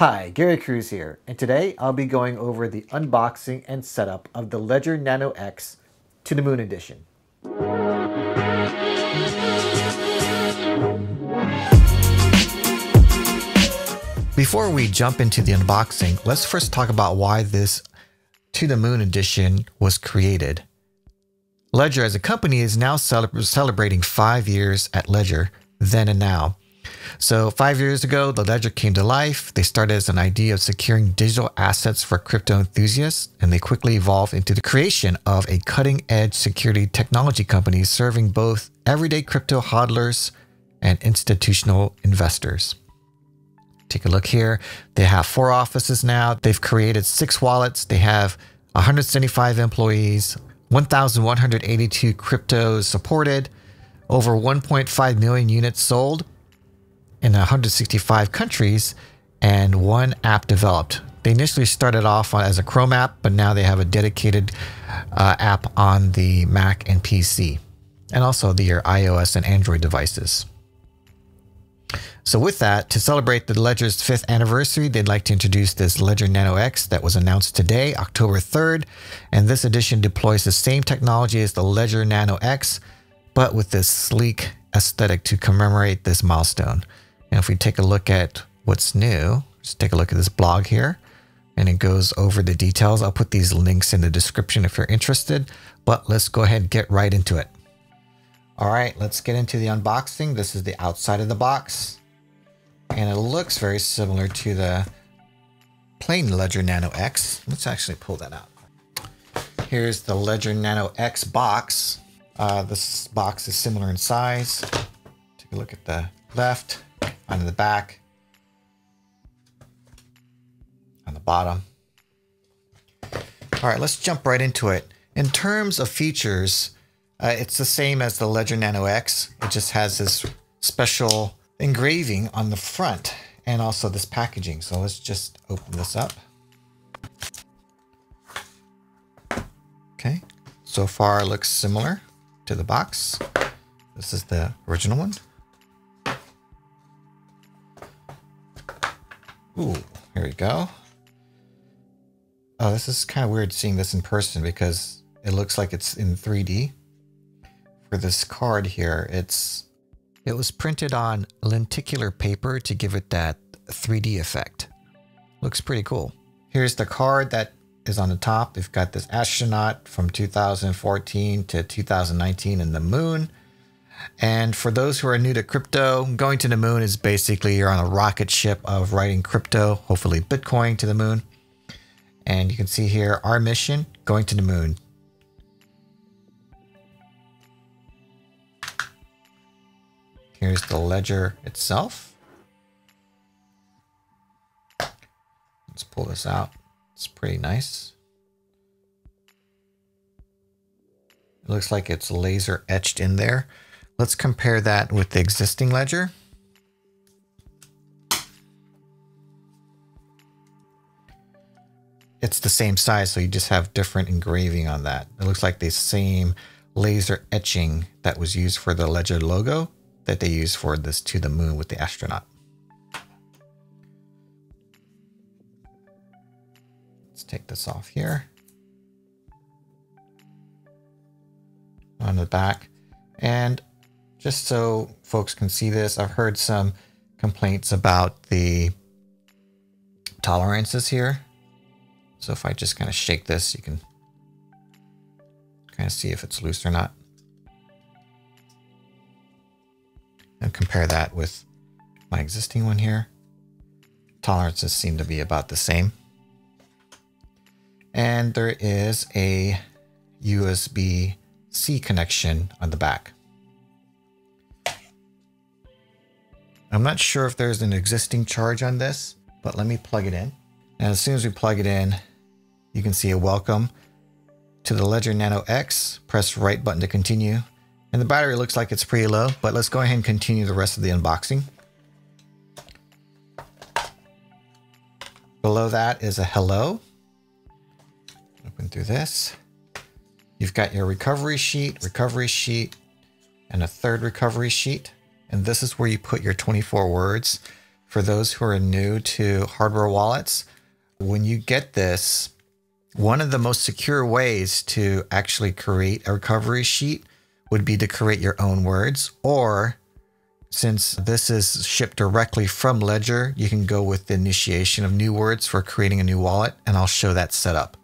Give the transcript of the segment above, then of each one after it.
Hi, Gary Cruz here, and today I'll be going over the unboxing and setup of the Ledger Nano X to the Moon Edition. Before we jump into the unboxing, let's first talk about why this To the Moon Edition was created. Ledger as a company is now celebrating five years at Ledger, then and now. So, five years ago, the ledger came to life. They started as an idea of securing digital assets for crypto enthusiasts, and they quickly evolved into the creation of a cutting edge security technology company serving both everyday crypto hodlers and institutional investors. Take a look here. They have four offices now. They've created six wallets. They have 175 employees, 1,182 cryptos supported, over 1.5 million units sold in 165 countries and one app developed. They initially started off as a Chrome app, but now they have a dedicated uh, app on the Mac and PC, and also the iOS and Android devices. So, with that, to celebrate the Ledger's fifth anniversary, they'd like to introduce this Ledger Nano X that was announced today, October 3rd. And this edition deploys the same technology as the Ledger Nano X, but with this sleek aesthetic to commemorate this milestone. And if we take a look at what's new, just take a look at this blog here and it goes over the details. I'll put these links in the description if you're interested, but let's go ahead and get right into it. All right, let's get into the unboxing. This is the outside of the box and it looks very similar to the plain Ledger Nano X. Let's actually pull that out. Here's the Ledger Nano X box. Uh, this box is similar in size. Take a look at the left on the back, on the bottom. All right, let's jump right into it. In terms of features, uh, it's the same as the Ledger Nano X. It just has this special engraving on the front and also this packaging. So let's just open this up. Okay, so far looks similar to the box. This is the original one. Ooh, here we go. Oh, this is kind of weird seeing this in person because it looks like it's in 3D. For this card here, it's it was printed on lenticular paper to give it that 3D effect. Looks pretty cool. Here's the card that is on the top. They've got this astronaut from 2014 to 2019 in the moon. And for those who are new to crypto, going to the moon is basically you're on a rocket ship of writing crypto, hopefully Bitcoin to the moon. And you can see here our mission going to the moon. Here's the ledger itself. Let's pull this out. It's pretty nice. It looks like it's laser etched in there. Let's compare that with the existing ledger. It's the same size, so you just have different engraving on that. It looks like the same laser etching that was used for the ledger logo that they used for this to the moon with the astronaut. Let's take this off here. On the back. And just so folks can see this, I've heard some complaints about the tolerances here. So if I just kind of shake this, you can kind of see if it's loose or not. And compare that with my existing one here. Tolerances seem to be about the same. And there is a USB-C connection on the back. I'm not sure if there's an existing charge on this, but let me plug it in. And as soon as we plug it in, you can see a welcome to the Ledger Nano X. Press right button to continue. And the battery looks like it's pretty low, but let's go ahead and continue the rest of the unboxing. Below that is a hello. Open through this. You've got your recovery sheet, recovery sheet, and a third recovery sheet. And this is where you put your 24 words. For those who are new to hardware wallets, when you get this, one of the most secure ways to actually create a recovery sheet would be to create your own words. Or since this is shipped directly from Ledger, you can go with the initiation of new words for creating a new wallet, and I'll show that setup,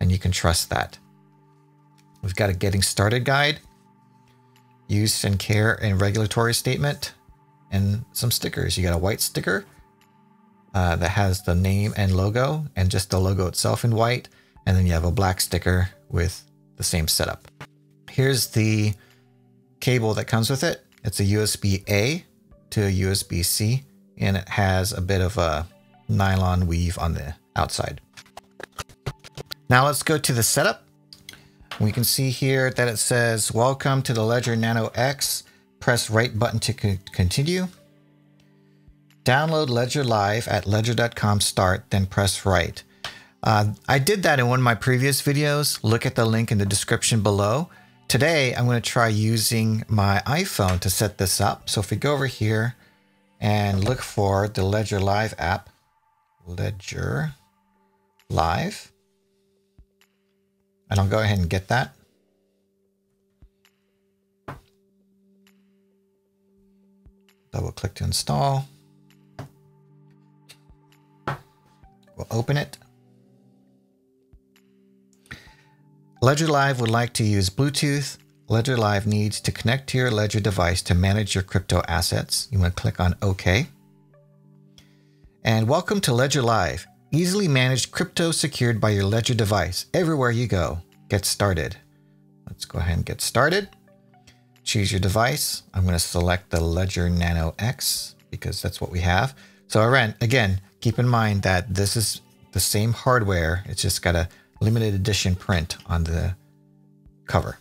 and you can trust that. We've got a getting started guide, use and care and regulatory statement, and some stickers. You got a white sticker uh, that has the name and logo, and just the logo itself in white, and then you have a black sticker with the same setup. Here's the cable that comes with it. It's a USB A to a USB C, and it has a bit of a nylon weave on the outside. Now let's go to the setup. We can see here that it says, welcome to the Ledger Nano X. Press right button to co continue. Download Ledger Live at ledger.com start, then press right. Uh, I did that in one of my previous videos. Look at the link in the description below. Today, I'm going to try using my iPhone to set this up. So if we go over here and look for the Ledger Live app, Ledger Live, and I'll go ahead and get that. Double click to install. We'll open it. Ledger Live would like to use Bluetooth. Ledger Live needs to connect to your Ledger device to manage your crypto assets. You want to click on OK. And welcome to Ledger Live. Easily managed crypto secured by your Ledger device everywhere you go. Get started. Let's go ahead and get started. Choose your device. I'm going to select the Ledger Nano X because that's what we have. So again, keep in mind that this is the same hardware. It's just got a limited edition print on the cover.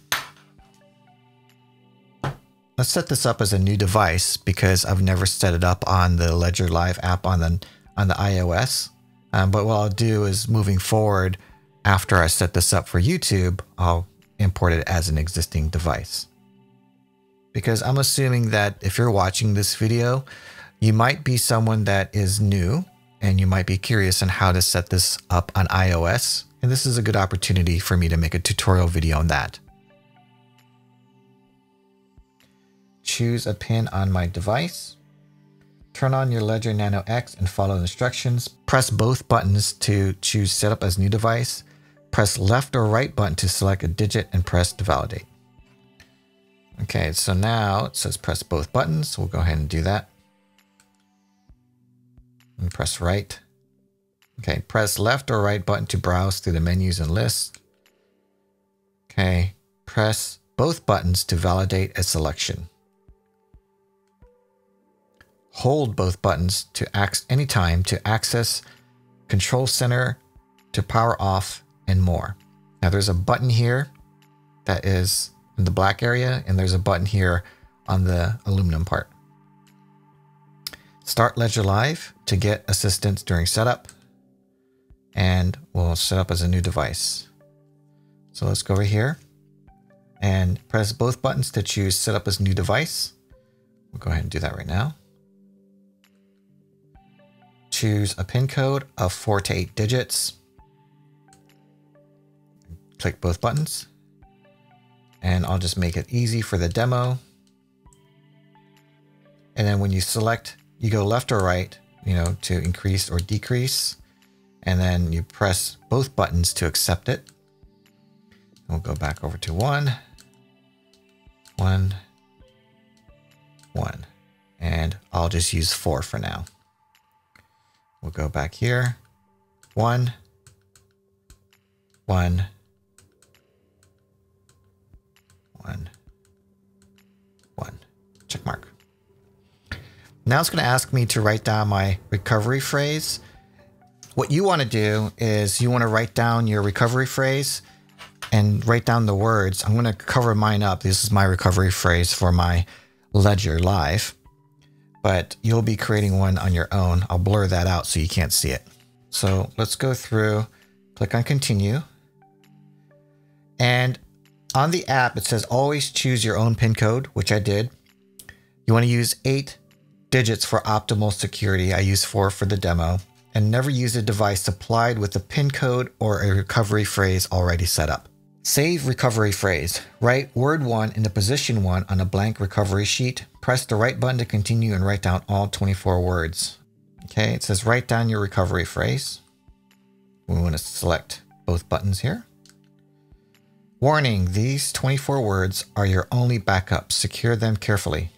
Let's set this up as a new device because I've never set it up on the Ledger Live app on the on the iOS. Um, but what I'll do is moving forward, after I set this up for YouTube, I'll import it as an existing device. Because I'm assuming that if you're watching this video, you might be someone that is new and you might be curious on how to set this up on iOS and this is a good opportunity for me to make a tutorial video on that. Choose a pin on my device. Turn on your Ledger Nano X and follow the instructions. Press both buttons to choose setup as new device. Press left or right button to select a digit and press to validate. Okay, so now it says press both buttons. We'll go ahead and do that. And press right. Okay, press left or right button to browse through the menus and lists. Okay, press both buttons to validate a selection. Hold both buttons to act anytime to access control center to power off and more. Now there's a button here that is in the black area and there's a button here on the aluminum part. Start Ledger Live to get assistance during setup and we'll set up as a new device. So let's go over here and press both buttons to choose set up as new device. We'll go ahead and do that right now. Choose a pin code of four to eight digits. Click both buttons. And I'll just make it easy for the demo. And then when you select, you go left or right, you know, to increase or decrease and then you press both buttons to accept it. We'll go back over to one, one, one, and I'll just use four for now. We'll go back here, one, one, one, one, check mark. Now it's going to ask me to write down my recovery phrase. What you want to do is you want to write down your recovery phrase and write down the words. I'm going to cover mine up. This is my recovery phrase for my Ledger Live, but you'll be creating one on your own. I'll blur that out so you can't see it. So let's go through, click on continue. And on the app, it says always choose your own pin code, which I did. You want to use 8 digits for optimal security. I use four for the demo. And never use a device supplied with a PIN code or a recovery phrase already set up. Save recovery phrase. Write word 1 in the position 1 on a blank recovery sheet. Press the right button to continue and write down all 24 words. Okay, it says write down your recovery phrase. We want to select both buttons here. Warning, these 24 words are your only backup. Secure them carefully.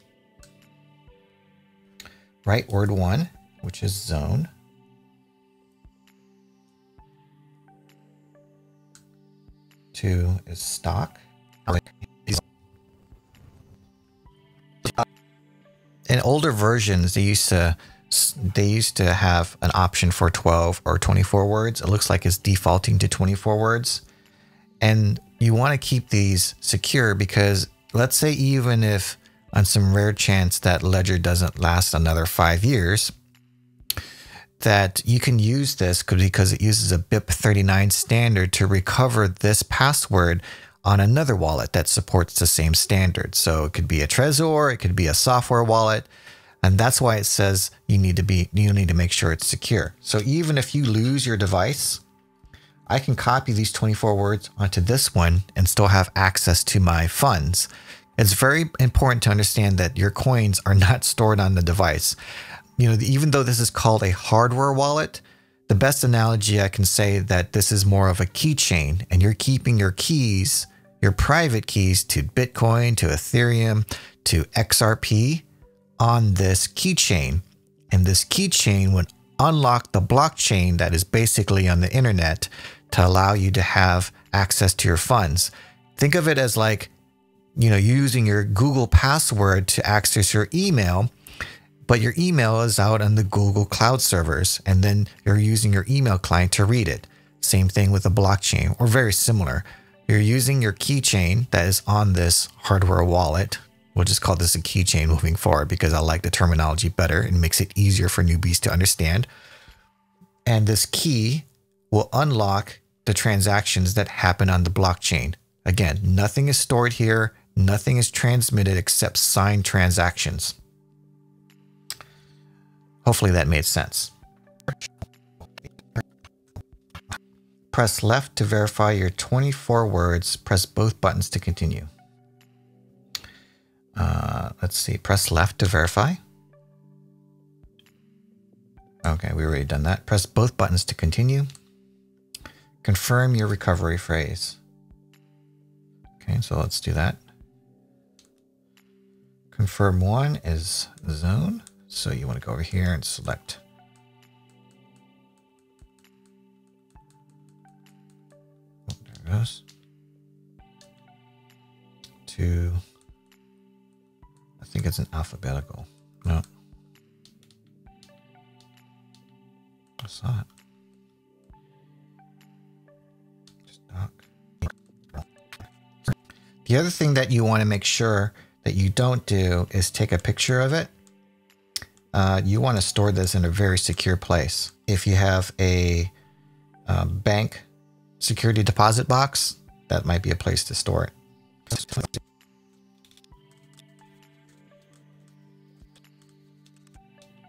Write word 1, which is zone. Two is stock. In older versions, they used to they used to have an option for 12 or 24 words. It looks like it's defaulting to 24 words. And you want to keep these secure because let's say even if on some rare chance that ledger doesn't last another five years, that you can use this because it uses a BIP39 standard to recover this password on another wallet that supports the same standard. So it could be a Trezor, it could be a software wallet, and that's why it says you need to be you need to make sure it's secure. So even if you lose your device, I can copy these 24 words onto this one and still have access to my funds. It's very important to understand that your coins are not stored on the device. You know, even though this is called a hardware wallet, the best analogy I can say that this is more of a keychain and you're keeping your keys, your private keys to Bitcoin, to Ethereum, to XRP on this keychain. And this keychain would unlock the blockchain that is basically on the internet to allow you to have access to your funds. Think of it as like, you know, using your Google password to access your email, but your email is out on the Google Cloud servers, and then you're using your email client to read it. Same thing with a blockchain, or very similar. You're using your keychain that is on this hardware wallet We'll just call this a keychain moving forward because I like the terminology better and makes it easier for newbies to understand. And this key will unlock the transactions that happen on the blockchain. Again, nothing is stored here, nothing is transmitted except signed transactions. Hopefully that made sense. Press left to verify your 24 words. Press both buttons to continue. Uh, let's see, press left to verify. Okay, we already done that. Press both buttons to continue. Confirm your recovery phrase. Okay, so let's do that. Confirm one is zone. So you want to go over here and select. Goes. Two think it's an alphabetical. No. I saw it. The other thing that you want to make sure that you don't do is take a picture of it. Uh, you want to store this in a very secure place. If you have a um, bank security deposit box, that might be a place to store it.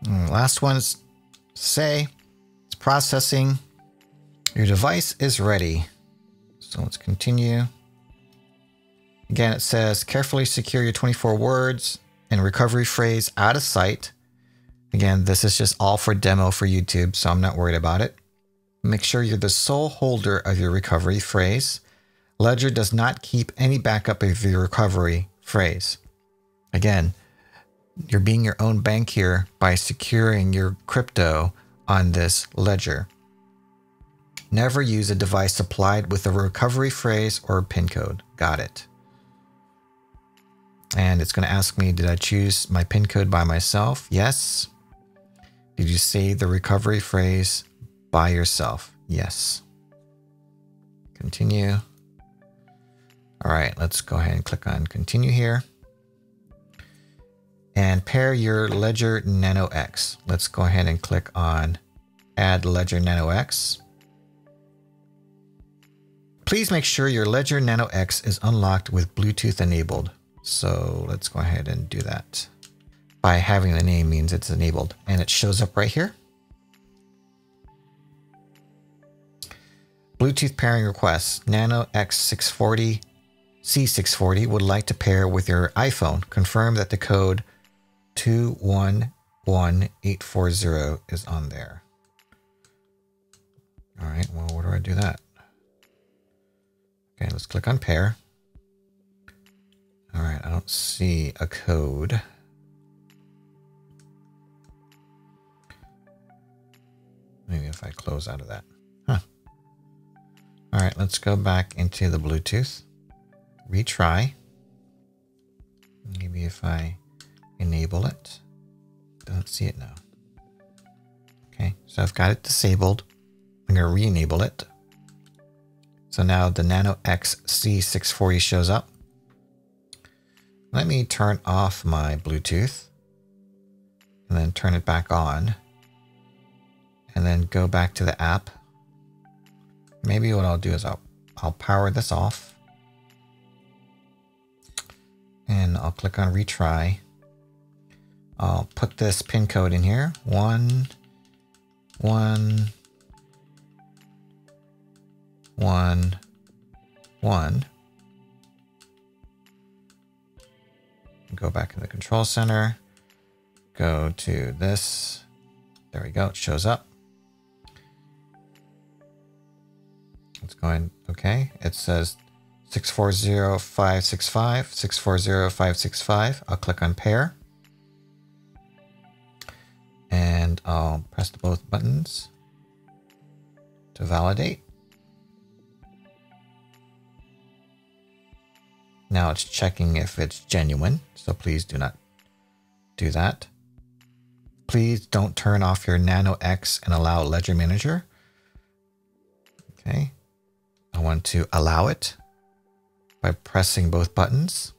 Mm, last one is say it's processing. Your device is ready. So let's continue. Again, it says carefully secure your 24 words and recovery phrase out of sight. Again, this is just all for demo for YouTube, so I'm not worried about it. Make sure you're the sole holder of your recovery phrase. Ledger does not keep any backup of your recovery phrase. Again, you're being your own bank here by securing your crypto on this ledger. Never use a device supplied with a recovery phrase or PIN code. Got it. And it's going to ask me, did I choose my PIN code by myself? Yes. Did you save the recovery phrase by yourself? Yes. Continue. All right, let's go ahead and click on continue here and pair your Ledger Nano X. Let's go ahead and click on Add Ledger Nano X. Please make sure your Ledger Nano X is unlocked with Bluetooth enabled. So let's go ahead and do that. by having the name means it's enabled and it shows up right here. Bluetooth pairing requests. Nano X640 C640 would like to pair with your iPhone. Confirm that the code 211840 is on there. All right, well, where do I do that? Okay, let's click on pair. All right, I don't see a code. Maybe if I close out of that. Right, let's go back into the Bluetooth. Retry. Maybe if I enable it. Don't see it now. Okay, so I've got it disabled. I'm going to re-enable it. So now the Nano X C640 shows up. Let me turn off my Bluetooth and then turn it back on and then go back to the app. Maybe what I'll do is I'll, I'll power this off and I'll click on retry. I'll put this pin code in here. One, one, one, one. Go back in the control center. Go to this. There we go. It shows up. It's going okay. It says 640565, 640565. I'll click on pair. And I'll press both buttons to validate. Now it's checking if it's genuine, so please do not do that. Please don't turn off your Nano X and allow Ledger Manager. Want to allow it by pressing both buttons.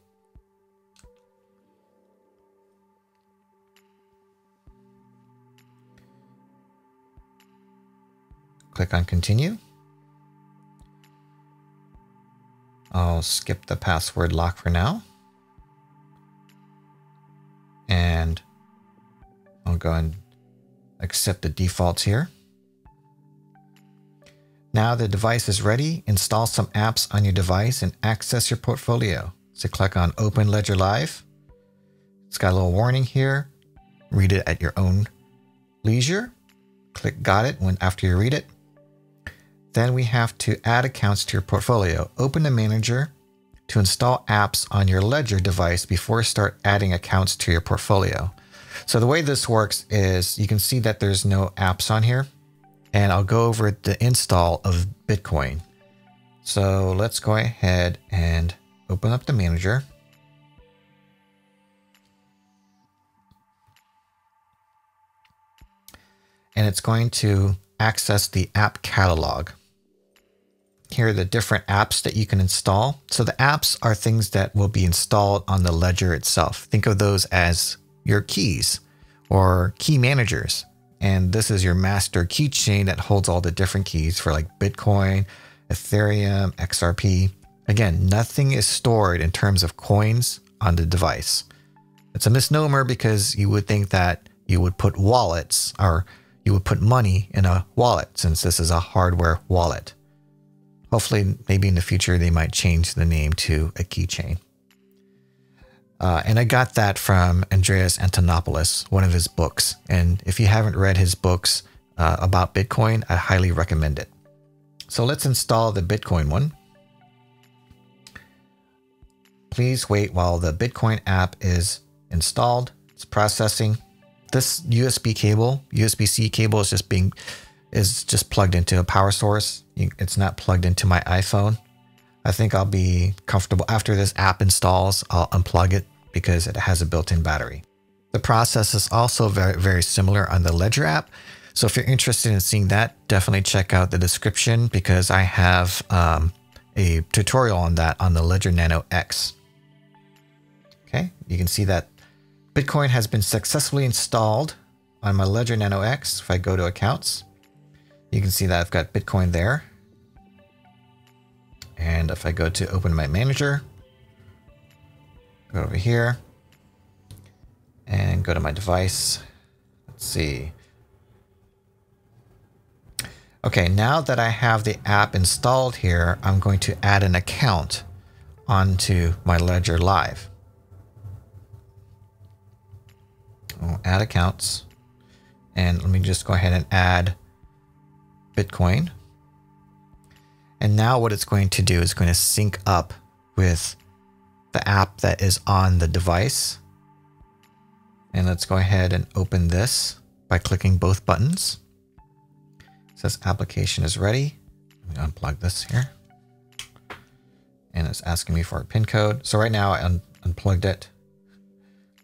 Click on continue. I'll skip the password lock for now. And I'll go and accept the defaults here. Now the device is ready, install some apps on your device and access your portfolio. So click on Open Ledger Live. It's got a little warning here. Read it at your own leisure. Click Got It when after you read it. Then we have to add accounts to your portfolio. Open the manager to install apps on your Ledger device before start adding accounts to your portfolio. So the way this works is you can see that there's no apps on here and I'll go over the install of Bitcoin. So let's go ahead and open up the manager. And it's going to access the app catalog here are the different apps that you can install. So the apps are things that will be installed on the ledger itself. Think of those as your keys or key managers. And this is your master keychain that holds all the different keys for like Bitcoin, Ethereum, XRP. Again, nothing is stored in terms of coins on the device. It's a misnomer because you would think that you would put wallets or you would put money in a wallet since this is a hardware wallet. Hopefully, maybe in the future, they might change the name to a keychain. Uh, and I got that from Andreas Antonopoulos, one of his books. And if you haven't read his books uh, about Bitcoin, I highly recommend it. So let's install the Bitcoin one. Please wait while the Bitcoin app is installed. It's processing. This USB cable, USB-C cable is just being is just plugged into a power source. It's not plugged into my iPhone. I think I'll be comfortable after this app installs. I'll unplug it because it has a built-in battery. The process is also very, very similar on the Ledger app. So if you're interested in seeing that, definitely check out the description because I have um, a tutorial on that on the Ledger Nano X. Okay, you can see that Bitcoin has been successfully installed on my Ledger Nano X. If I go to accounts, you can see that I've got Bitcoin there. And if I go to open my manager, go over here, and go to my device. Let's see. Okay, now that I have the app installed here, I'm going to add an account onto my Ledger Live. I'll add accounts. And let me just go ahead and add Bitcoin. And now what it's going to do is going to sync up with the app that is on the device. And let's go ahead and open this by clicking both buttons. It says application is ready. Let me unplug this here. And it's asking me for a pin code. So right now I un unplugged it.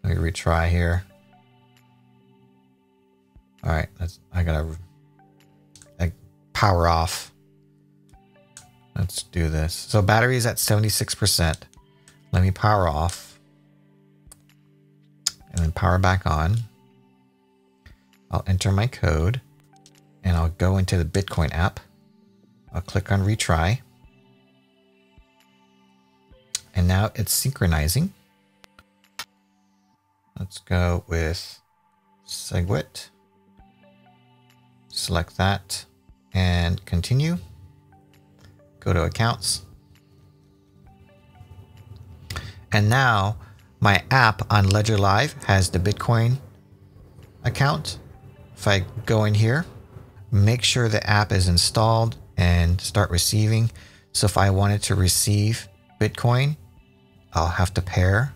Let me retry here. All right, I gotta like, power off. Let's do this. So battery is at 76%. Let me power off. And then power back on. I'll enter my code and I'll go into the Bitcoin app. I'll click on retry. And now it's synchronizing. Let's go with SegWit. Select that and continue. Go to accounts. And now my app on Ledger Live has the Bitcoin account. If I go in here, make sure the app is installed and start receiving. So if I wanted to receive Bitcoin, I'll have to pair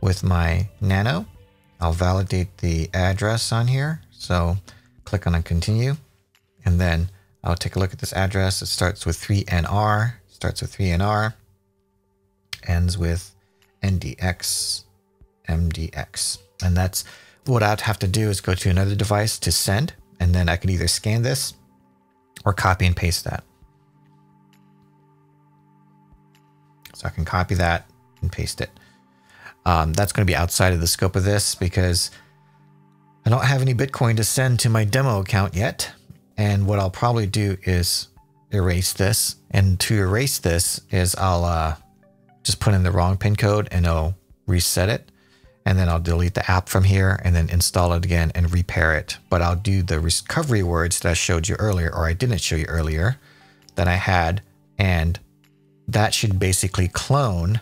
with my Nano. I'll validate the address on here. So click on continue and then I'll take a look at this address. It starts with 3NR, starts with 3NR, ends with NDX, MDX. And that's what I'd have to do is go to another device to send, and then I can either scan this or copy and paste that. So I can copy that and paste it. Um, that's going to be outside of the scope of this because I don't have any Bitcoin to send to my demo account yet. And what I'll probably do is erase this. And to erase this is I'll uh, just put in the wrong pin code and I'll reset it. And then I'll delete the app from here and then install it again and repair it. But I'll do the recovery words that I showed you earlier, or I didn't show you earlier, that I had. And that should basically clone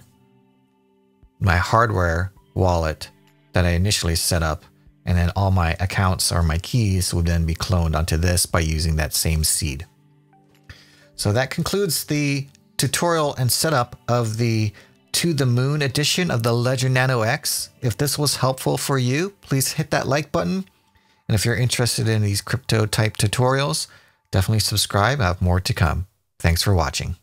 my hardware wallet that I initially set up. And then all my accounts or my keys will then be cloned onto this by using that same seed. So that concludes the tutorial and setup of the To the Moon edition of the Ledger Nano X. If this was helpful for you, please hit that like button. And if you're interested in these crypto type tutorials, definitely subscribe. I have more to come. Thanks for watching.